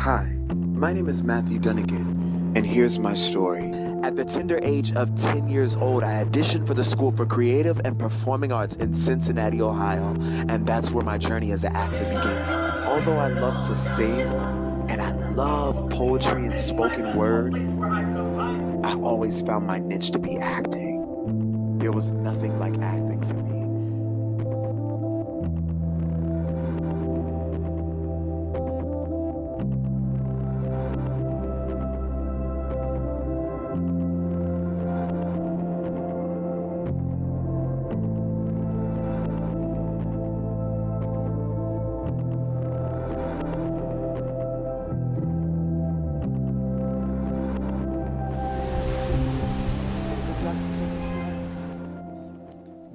Hi, my name is Matthew Dunnigan, and here's my story. At the tender age of 10 years old, I auditioned for the School for Creative and Performing Arts in Cincinnati, Ohio, and that's where my journey as an actor began. Although I love to sing and I love poetry and spoken word, I always found my niche to be acting. There was nothing like acting for me.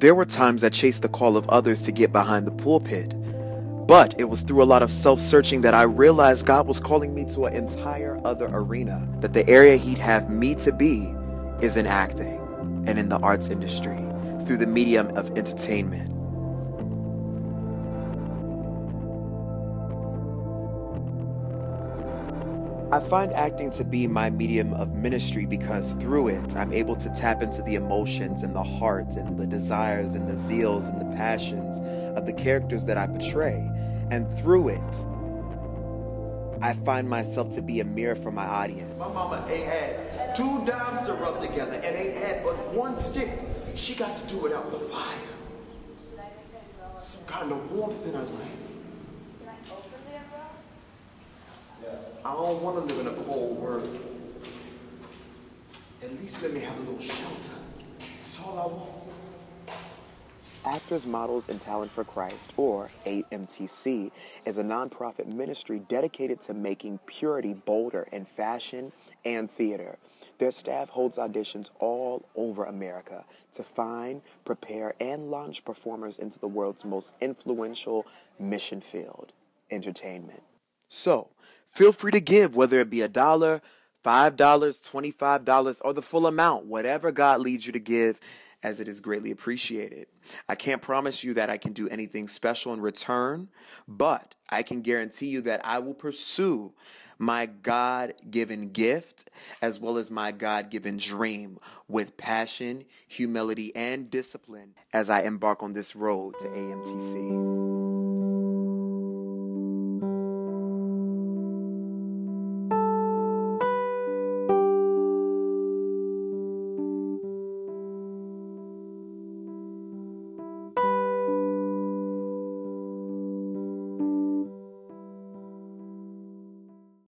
There were times I chased the call of others to get behind the pulpit, but it was through a lot of self searching that I realized God was calling me to an entire other arena, that the area He'd have me to be is in acting and in the arts industry through the medium of entertainment. I find acting to be my medium of ministry because through it, I'm able to tap into the emotions and the heart and the desires and the zeals and the passions of the characters that I portray. And through it, I find myself to be a mirror for my audience. My mama ain't had two dimes to rub together and ain't had but one stick. She got to do without the fire. Some kind of warmth in her life. I don't want to live in a cold world. At least let me have a little shelter. That's all I want. Actors, Models, and Talent for Christ, or AMTC, is a nonprofit ministry dedicated to making purity bolder in fashion and theater. Their staff holds auditions all over America to find, prepare, and launch performers into the world's most influential mission field entertainment. So, feel free to give, whether it be a dollar, $5, $25, or the full amount, whatever God leads you to give, as it is greatly appreciated. I can't promise you that I can do anything special in return, but I can guarantee you that I will pursue my God given gift as well as my God given dream with passion, humility, and discipline as I embark on this road to AMTC.